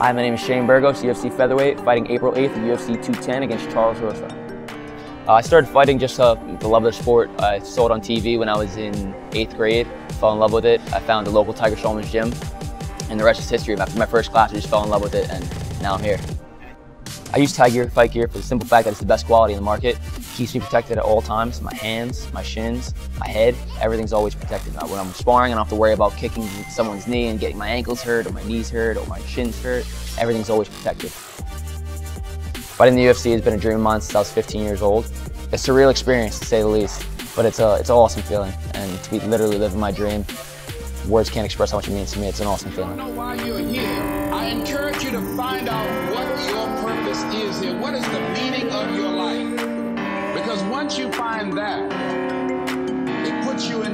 Hi, my name is Shane Burgos, UFC featherweight, fighting April 8th in UFC 210 against Charles Rosa. Uh, I started fighting just uh, the love of the sport. I saw it on TV when I was in eighth grade, fell in love with it. I found the local Tiger Schulmann's gym, and the rest is history. After my first class, I just fell in love with it, and now I'm here. I use Tigear fight gear for the simple fact that it's the best quality in the market. Keeps me protected at all times. My hands, my shins, my head, everything's always protected. Now, when I'm sparring, I don't have to worry about kicking someone's knee and getting my ankles hurt or my knees hurt or my shins hurt. Everything's always protected. Fighting the UFC has been a dream of mine since I was 15 years old. It's a real experience to say the least, but it's a it's an awesome feeling, and to be literally living my dream. Words can't express how much it means to me. It's an awesome feeling. I encourage you to find out what once you find that, it puts you in.